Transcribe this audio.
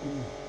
嗯。